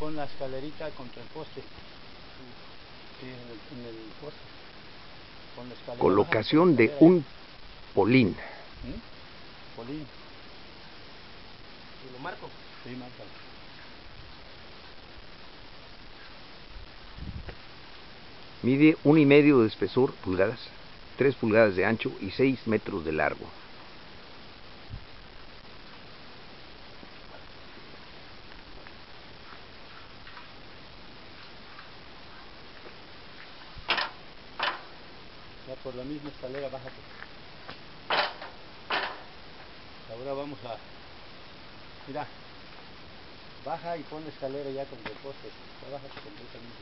pon la escalerita contra el poste. Sí, en el, en el poste. Pon la escalera, Colocación de un polín. ¿Mm? Polín. ¿Y lo marco? Sí, márcalo. Mide un y medio de espesor pulgadas, 3 pulgadas de ancho y 6 metros de largo. Por la misma escalera, bájate. Ahora vamos a... Mira. Baja y pon la escalera ya poste. Ya bájate completamente.